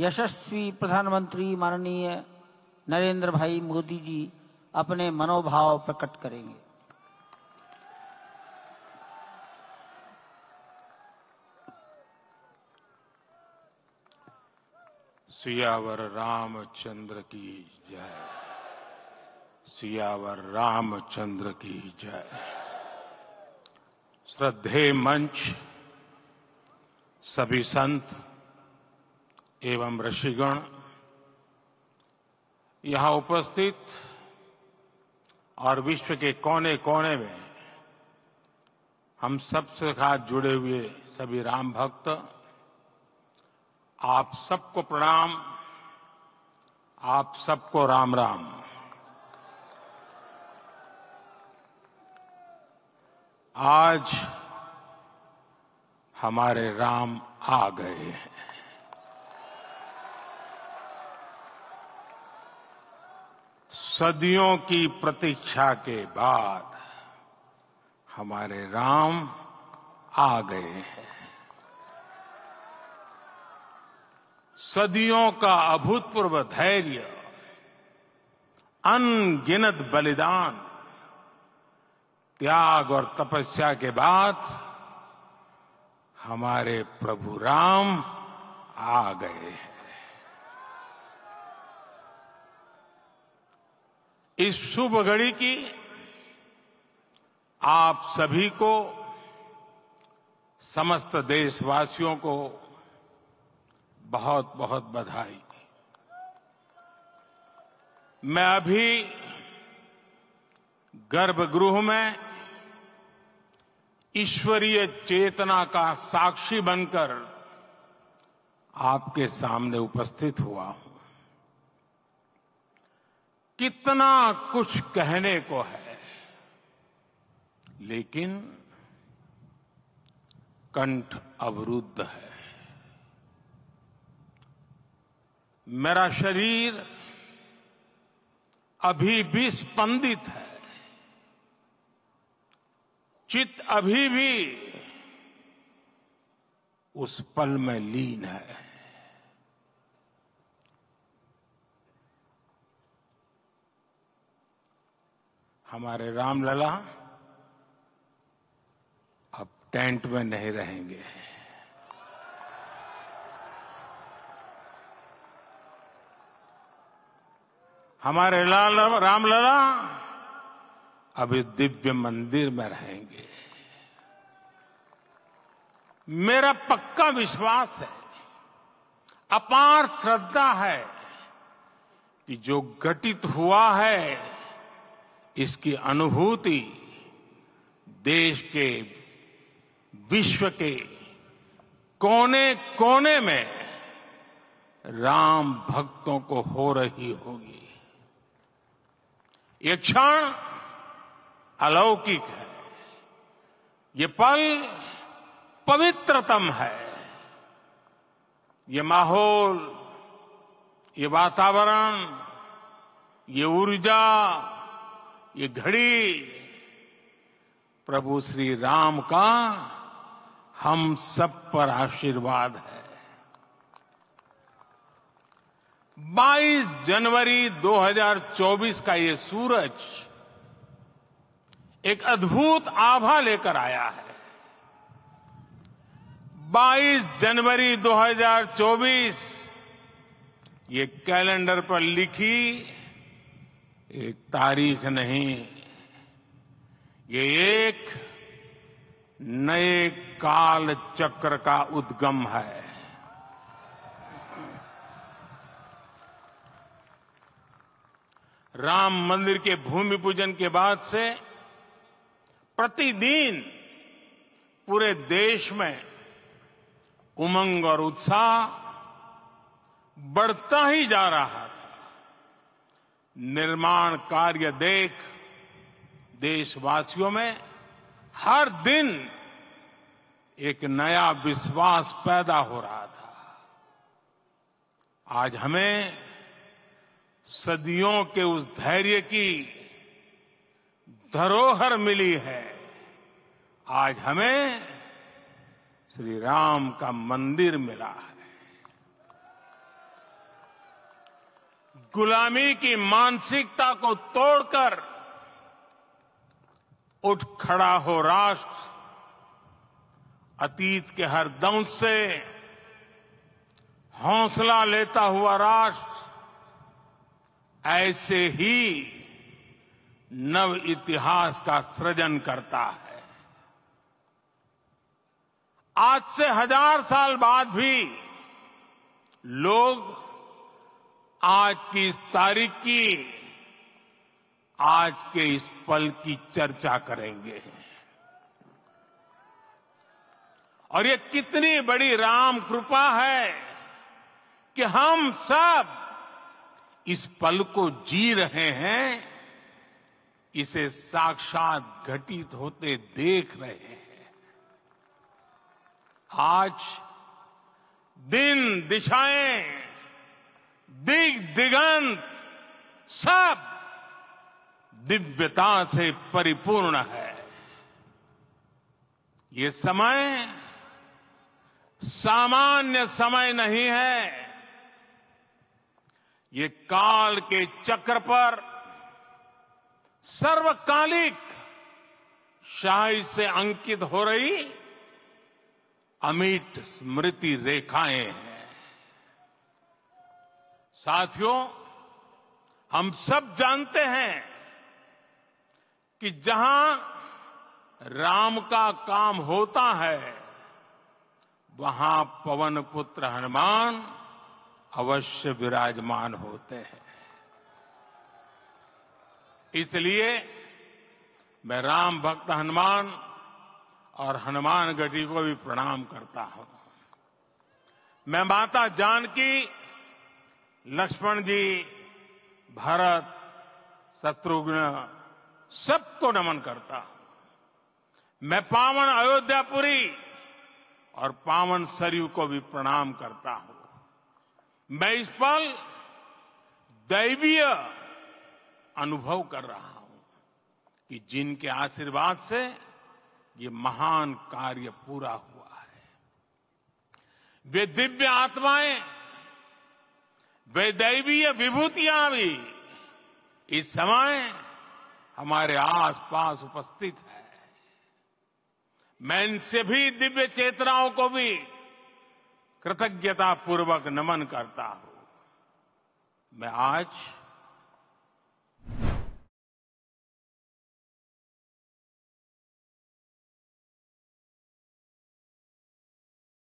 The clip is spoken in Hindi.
यशस्वी प्रधानमंत्री माननीय नरेंद्र भाई मोदी जी अपने मनोभाव प्रकट करेंगे। सियावर रामचंद्र की जय। सियावर रामचंद्र की जय। श्रद्धे मंच, सभी संत एवं ऋषिगण, यहाँ उपस्थित और विश्व के कोने कोने में हम सबसे साथ जुड़े हुए सभी राम भक्त, आप सबको प्रणाम, आप सबको राम राम। आज हमारे राम आ गए हैं। सदियों की प्रतीक्षा के बाद हमारे राम आ गए हैं। सदियों का अभूतपूर्व धैर्य, अनगिनत बलिदान, त्याग और तपस्या के बाद हमारे प्रभु राम आ गए हैं। इस शुभ घड़ी की आप सभी को, समस्त देशवासियों को बहुत बहुत बधाई। मैं अभी गर्भगृह में ईश्वरीय चेतना का साक्षी बनकर आपके सामने उपस्थित हुआ हूँ। कितना कुछ कहने को है। लेकिन कंठ अवरुद्ध है। मेरा शरीर अभी भी स्पंदित है। चित्त अभी भी उस पल में लीन है। हमारे रामलला अब टेंट में नहीं रहेंगे। हमारे लाल रामलला अब इस दिव्य मंदिर में रहेंगे। मेरा पक्का विश्वास है, अपार श्रद्धा है कि जो घटित हुआ है इसकी अनुभूति देश के, विश्व के कोने कोने में राम भक्तों को हो रही होगी। ये क्षण अलौकिक है। ये पल पवित्रतम है। ये माहौल, ये वातावरण, ये ऊर्जा ये घड़ी। प्रभु श्री राम का हम सब पर आशीर्वाद है। 22 जनवरी 2024 का ये सूरज एक अद्भुत आभा लेकर आया है। 22 जनवरी 2024 ये कैलेंडर पर लिखी एक तारीख नहीं, ये एक नए काल चक्र का उद्गम है। राम मंदिर के भूमि पूजन के बाद से प्रतिदिन पूरे देश में उमंग और उत्साह बढ़ता ही जा रहा था निर्माण कार्य देख देशवासियों में हर दिन एक नया विश्वास पैदा हो रहा था। आज हमें सदियों के उस धैर्य की धरोहर मिली है। आज हमें श्री राम का मंदिर मिला है। गुलामी की मानसिकता को तोड़कर उठ खड़ा हो राष्ट्र, अतीत के हर दंश से हौसला लेता हुआ राष्ट्र, ऐसे ही नव इतिहास का सृजन करता है। आज से हज़ार साल बाद भी लोग आज की इस तारीख की, आज के इस पल की चर्चा करेंगे। और ये कितनी बड़ी राम कृपा है कि हम सब इस पल को जी रहे हैं, इसे साक्षात घटित होते देख रहे हैं। आज दिन दिशाएँ दिग दिगंत सब दिव्यता से परिपूर्ण है। ये समय सामान्य समय नहीं है। ये काल के चक्र पर सर्वकालिक शाही से अंकित हो रही अमिट स्मृति रेखाएँ हैं। साथियों, हम सब जानते हैं कि जहाँ राम का काम होता है, वहाँ पवन पुत्र हनुमान अवश्य विराजमान होते हैं। इसलिए मैं राम भक्त हनुमान और हनुमान गढ़ी को भी प्रणाम करता हूँ। मैं माता जानकी लक्ष्मण जी, भरत, शत्रुघ्न, सबको नमन करता हूँ। मैं पावन अयोध्यापुरी और पावन सरयू को भी प्रणाम करता हूँ। मैं इस पल दैवीय अनुभव कर रहा हूँ कि जिनके आशीर्वाद से ये महान कार्य पूरा हुआ है। वे दिव्य आत्माएँ वे दैवीय विभूतियाँ भी इस समय हमारे आसपास उपस्थित है। मैं इनसे भी दिव्य चेतनाओं को भी कृतज्ञता पूर्वक नमन करता हूँ। मैं आज